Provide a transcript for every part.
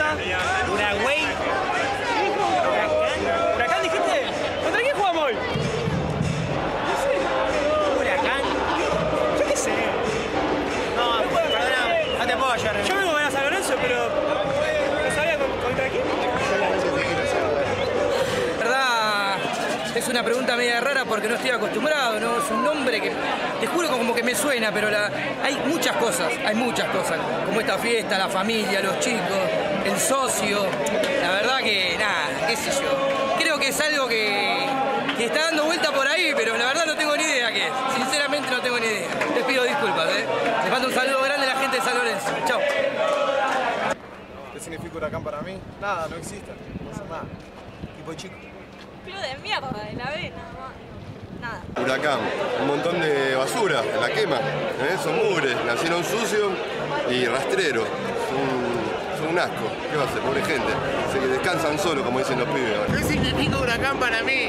Huracán. ¿Huracán? ¿Qué cosa? Uruguay. ¿Huracán? ¿Huracán dijiste? ¿Contra quién jugamos hoy? No sé. Huracán. Yo qué sé. No, perdona, no te puedo ayudar. Yo vengo a San Lorenzo, pero. ¿No sabía con- contra quién? verdad es una pregunta media rara porque no estoy acostumbrado, ¿no? Es un nombre que te juro como que me suena, pero la- hay muchas cosas, hay muchas cosas, como esta fiesta, la familia, los chicos, el socio, la verdad que nada, qué sé yo. Creo que es algo que, que está dando vuelta por ahí, pero la verdad no tengo ni idea qué es. Sinceramente no tengo ni idea. Les pido disculpas, ¿eh? Les mando un saludo grande a la gente de San Lorenzo. Chao. ¿Qué significa huracán para mí? Nada, no existe. No sé nada. Equipo chico. Club de mierda, de la B, nada más. Nada. Huracán, un montón de basura, la quema, ¿eh? son mugres, nacieron sucios y son un asco, ¿qué va a hacer? Pobre gente, se que descansan solo como dicen los pibes. ahora. ¿Qué significa huracán para mí?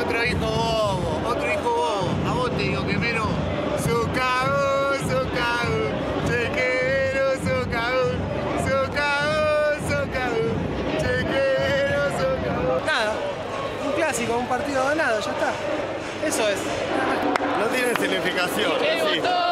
Otro hijo bobo, otro hijo bobo. A vos te digo que menos. Socao, socao, chequero, socao, socao, socao, chequero, socao. Nada. Un clásico, un partido ganado, ya está. Eso es. No tiene significación.